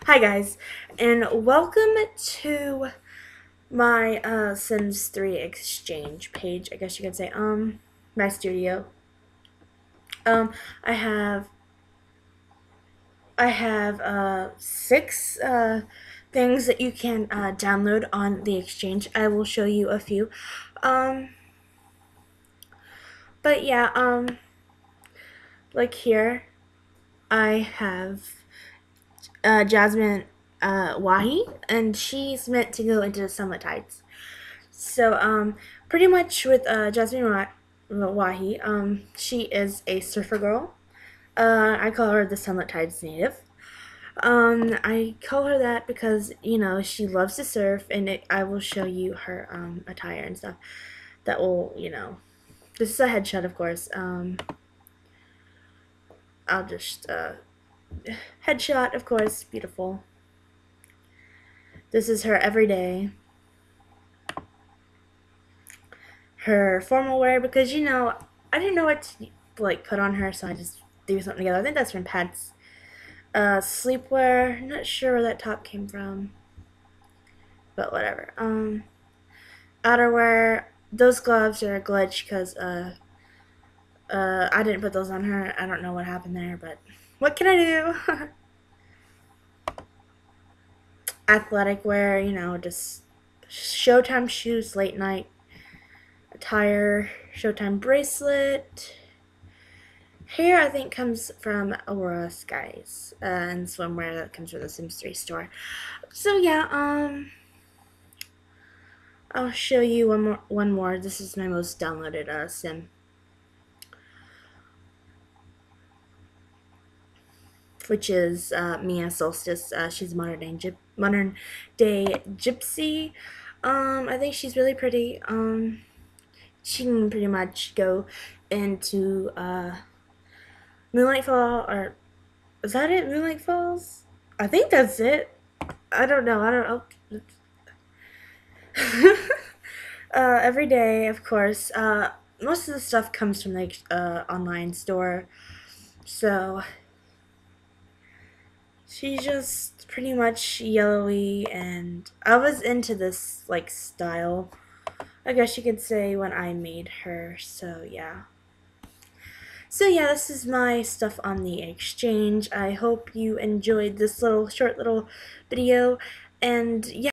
Hi guys, and welcome to my uh, Sims 3 exchange page, I guess you could say, um, my studio. Um, I have, I have, uh, six, uh, things that you can, uh, download on the exchange. I will show you a few. Um, but yeah, um, like here, I have uh, Jasmine uh, Wahi, and she's meant to go into the Sunlit Tides. So, um, pretty much with uh, Jasmine Wahi, um, she is a surfer girl. Uh, I call her the Sunlit Tides native. Um, I call her that because, you know, she loves to surf, and it, I will show you her um, attire and stuff that will, you know, this is a headshot, of course. Um, I'll just, uh, headshot, of course, beautiful. This is her everyday. Her formal wear, because, you know, I didn't know what to, like, put on her, so I just threw something together. I think that's from Pat's. Uh, sleepwear, not sure where that top came from. But whatever. Um, outerwear, those gloves are a glitch, because, uh, uh, I didn't put those on her. I don't know what happened there, but what can I do? Athletic wear, you know, just Showtime shoes, late night attire, Showtime bracelet. Hair, I think, comes from Aurora Skies, uh, and swimwear that comes from the Sims 3 store. So yeah, um, I'll show you one more. One more. This is my most downloaded uh, sim. Which is uh, Mia Solstice. Uh, she's a modern day, modern day gypsy. Um, I think she's really pretty. Um, she can pretty much go into uh, Moonlight Fall, or is that it? Moonlight Falls? I think that's it. I don't know. I don't know. uh, every day, of course. Uh, most of the stuff comes from the uh, online store, so She's just pretty much yellowy, and I was into this, like, style, I guess you could say, when I made her, so yeah. So yeah, this is my stuff on the exchange. I hope you enjoyed this little, short little video, and yeah.